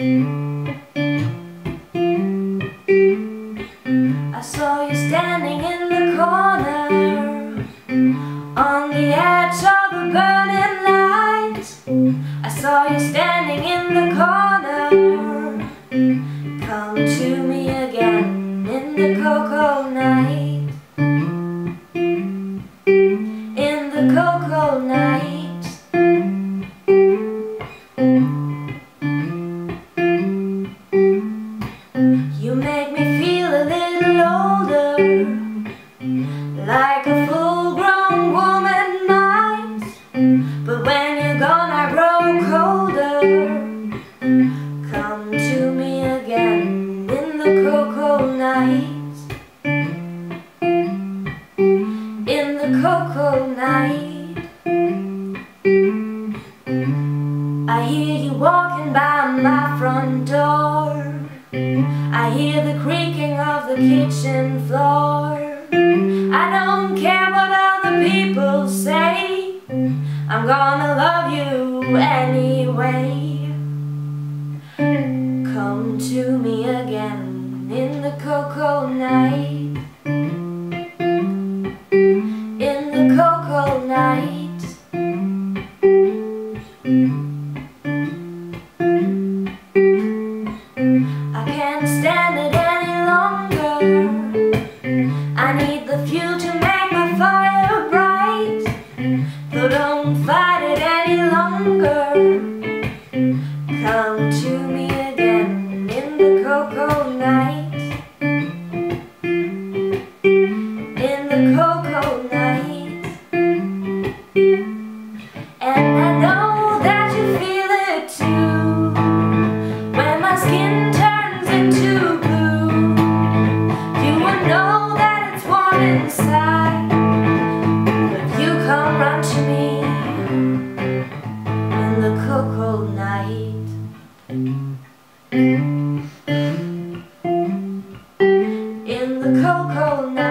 I saw you standing in the corner On the edge of a burning light. I saw you standing in the corner Come to me again in the cocoa night. In the cocoa night I hear you walking by my front door. I hear the creaking of the kitchen floor. I don't care what other people say. I'm gonna love you anyway. Come to me again in the cocoa night And I know that you feel it too. When my skin turns into blue You would know that it's warm inside. But you come run to me In the cold, cold night. In the cold, cold night.